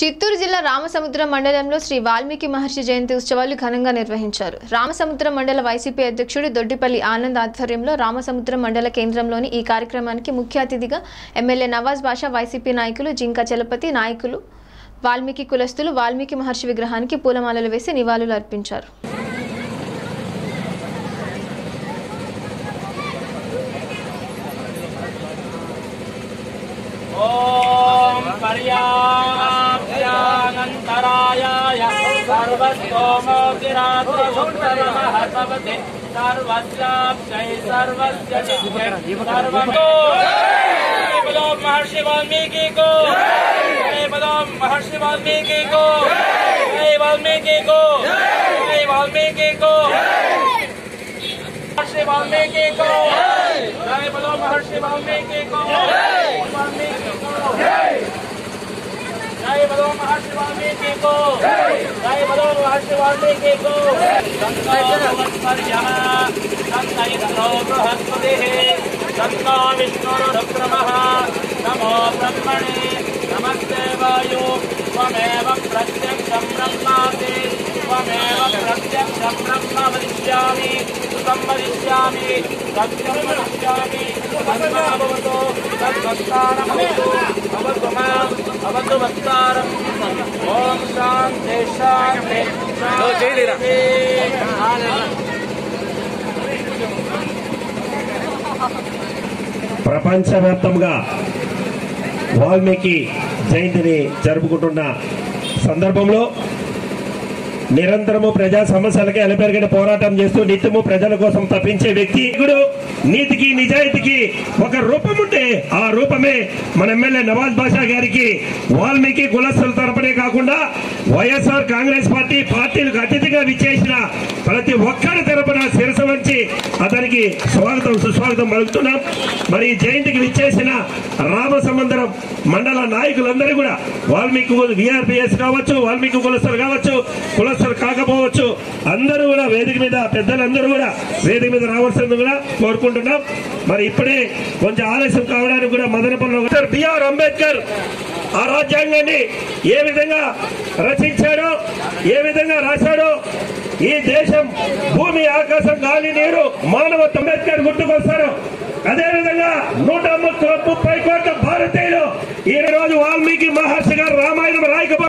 చిత్తూరు జిల్లా రామసముద్రం మండలంలో శ్రీ వాల్మీకి మహర్షి జయంతి ఉత్సవాలు ఘనంగా నిర్వహించారు. రామసముద్రం మండల వైసీపీ అధ్యక్షుడు దొడ్డిపల్లి ఆనంద్ ఆధ్వర్యంలో రామసముద్రం మండల కేంద్రంలోని ఈ కార్యక్రమానికి ముఖ్య అతిథిగా ఎమ్మెల్యే నవాజ్ బాషా వైసీపీ నాయకులు జింక చలపతి నాయకులు వాల్మీకి కులస్తులు వాల్మీకి మహర్షి విగ్రహానికి పూలమాలలు వేసి నివాళులు అర్పించారు. ॐ महर्षि वाल्मीकि को बोलो महर्षि वाल्मीकि को वाल्मीकि को वाल्मीकि को महर्षि वाल्मीकि को महर्षि वाल्मीकि को वाल्मीकि को जय। महर्षि वाल्मीकि को तन्नो नमो ब्रह्मणे नमस्ते वायु त्वमेव प्रत्यक्षं ब्रह्मासि त्वमेव प्रत्यक्षं ब्रह्म वदिष्यामि कृतं वदिष्यामि सत्यं वदिष्यामि तन्मा भवतु तद्भक्तारभवतु भवतु माम् भवतु ప్రపంచవ్యాప్తంగా వాల్మీకి జయంతిని జరుపుకుంటున్న సందర్భంలో నిరంతరము ప్రజా సమస్యలకే అలపెరగని పోరాటం చేస్తూ నిత్యము ప్రజల కోసం తప్పించే వ్యక్తి నీతికి నిజాయితీకి ఒక రూపం ఉంటే ఆ రూపమే మన ఎమ్మెల్యే నవాజ్ బాషా గారికి వాల్మీకి కులస్తుల తరపునే కాకుండా వైఎస్ఆర్ కాంగ్రెస్ పార్టీ పార్టీలకు అతిథిగా విచ్చేసిన ప్రతి ఒక్కరి తరపున శిరస వంచి అతనికి స్వాగతం సుస్వాగతం పలుకుతున్నాం. మరి ఈ జయంతికి విచ్చేసిన రామసముద్రం మండల నాయకులందరూ కూడా వాల్మీకి విఆర్పిఎస్ కావచ్చు వాల్మీకి కులస్తులు కావచ్చు కులస్తులు కాకపోవచ్చు అందరూ కూడా వేదిక మీద పెద్దలందరూ కూడా వేదిక మీద రావాల్సింది కూడా కోరుకుంటున్నాం. మరి ఇప్పుడే కొంచెం ఆలస్యం కావడానికి కూడా మదనపల్లిలో డాక్టర్ బిఆర్ అంబేద్కర్ ఆ రాజ్యాంగాన్ని ఏ విధంగా రచించాడో ఏ విధంగా రాశాడో ఈ దేశం భూమి ఆకాశం గాలి నీరు మానవ అంబేద్కర్ గుర్తుకొస్తారు. అదేవిధంగా నూట ముప్పై కోట్ల భారతీయులు ఈ రోజు వాల్మీకి మహర్షి గారు రామాయణం రాయకపోతే